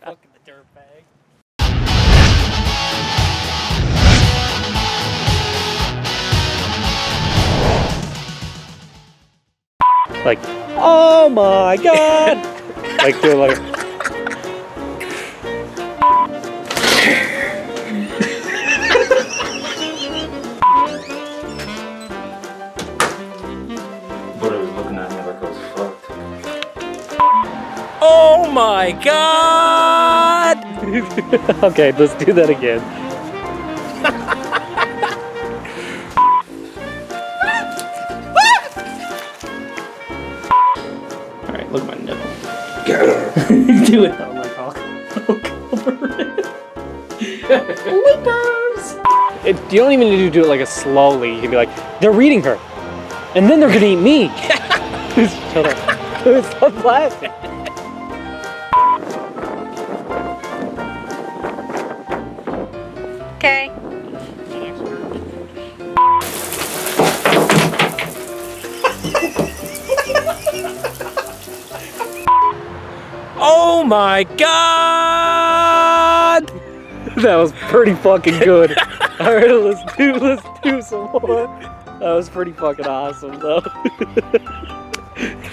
Fucking dirtbag. Like, oh my god! like, do like. Oh my god! okay, let's do that again. Alright, look at my nipple. Do it though, like I'll, I'll cover it. It, you don't even need to do it like a slowly. You can be like, they're reading her, and then they're gonna eat me. Shut up. Stop laughing. Oh my god! That was pretty fucking good. All right, let's do let's do some more. That was pretty fucking awesome, though.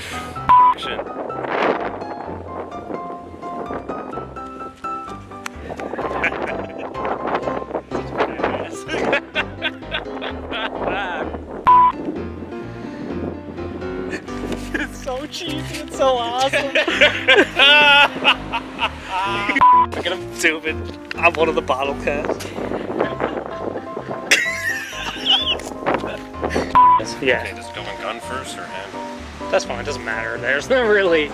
It's so cheesy, it's so awesome. Look at him zooming on one of the bottle caps. yeah, Okay, does it go in gun first or handle? that's fine. It doesn't matter. There's not really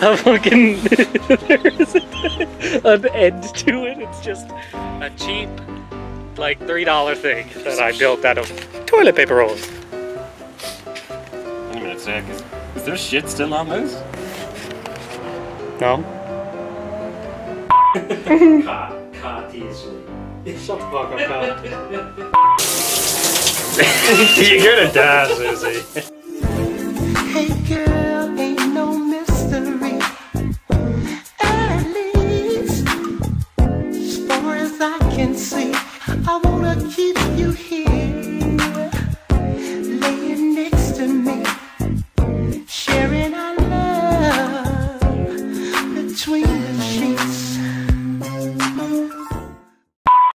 a fucking there's an end to it. It's just a cheap, like three dollar thing that I built out of toilet paper rolls. Wait a minute, Zack. Is, is there shit still on this? No. Caught, caught easily. Shut the fuck up, pal. You're gonna die, Susie. Hey girl, ain't no mystery. At least, as far as I can see, I wanna keep you here. between